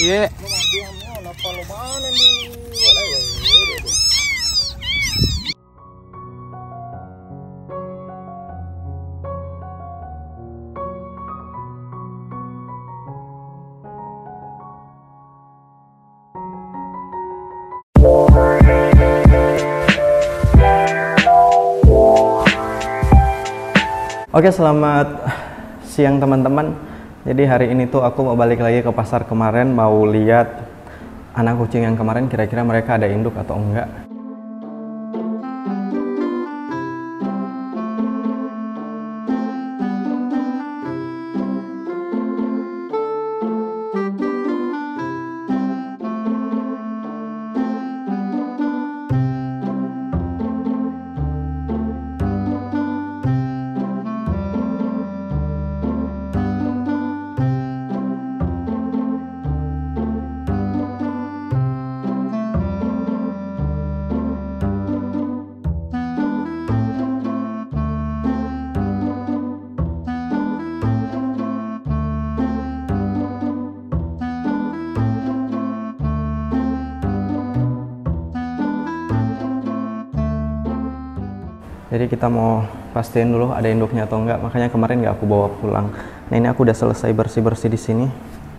Iya. Oke, selamat siang teman-teman. Jadi hari ini tuh aku mau balik lagi ke pasar kemarin mau lihat anak kucing yang kemarin kira-kira mereka ada induk atau enggak. Jadi kita mau pastiin dulu ada induknya atau enggak. Makanya kemarin nggak aku bawa pulang. Nah ini aku udah selesai bersih-bersih di sini.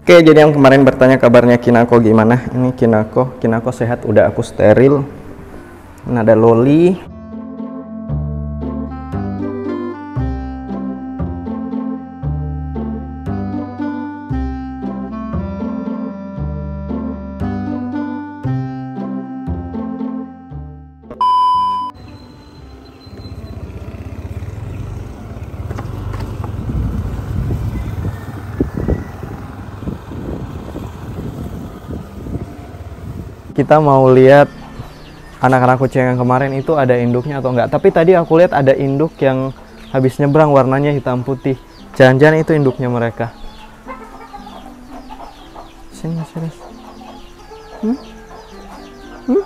Oke, jadi yang kemarin bertanya kabarnya Kinako gimana? Ini Kinako, Kinako sehat, udah aku steril. Ini ada Loli. Kita mau lihat anak-anak kucing yang kemarin itu ada induknya atau enggak. Tapi tadi aku lihat ada induk yang habis nyebrang warnanya hitam putih. Jangan-jangan itu induknya mereka. Sini, sini. Hmm? Hmm?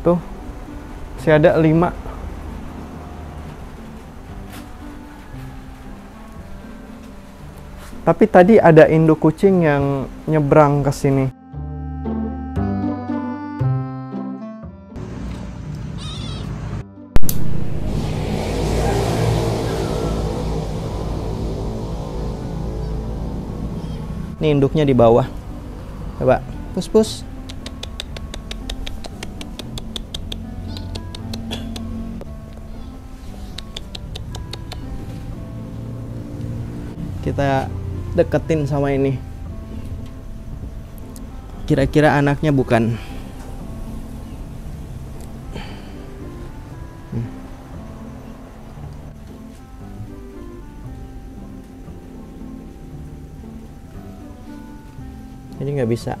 Tuh, masih ada lima. Tapi tadi ada induk kucing yang nyebrang ke sini. Ini induknya di bawah. Coba, pus-pus. Kita deketin sama ini. Kira-kira anaknya bukan. Hmm. Jadi nggak bisa.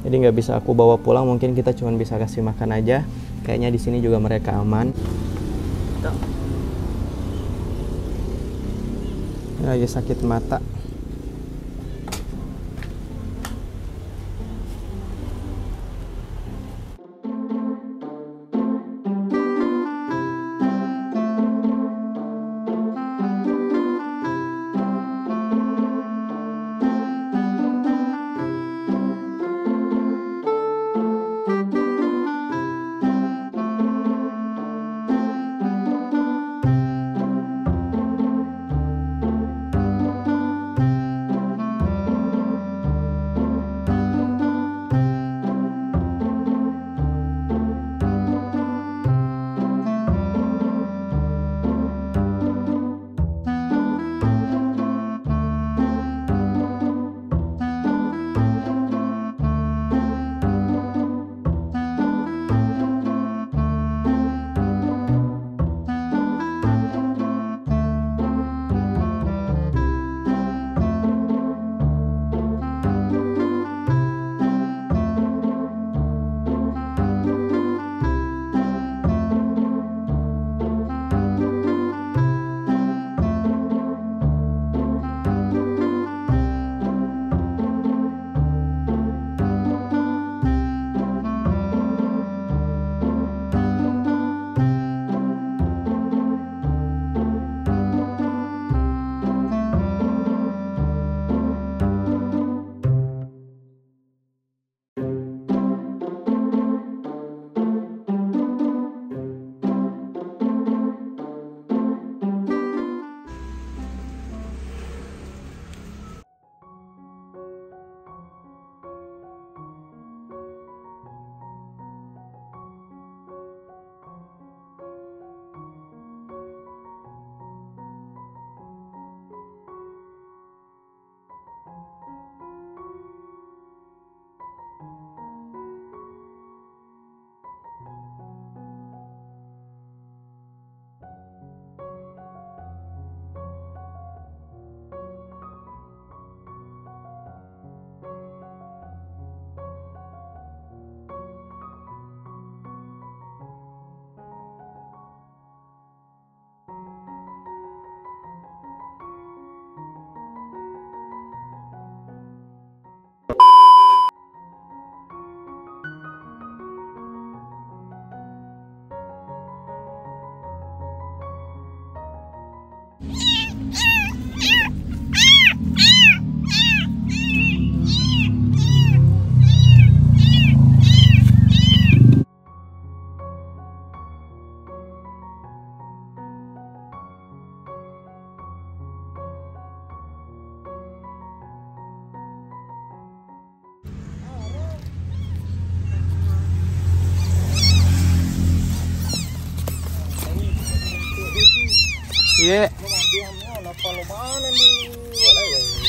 Jadi nggak bisa aku bawa pulang. Mungkin kita cuma bisa kasih makan aja. Kayaknya di sini juga mereka aman. Ini lagi sakit mata. 예. 别喊我，那放了马了你，我来人。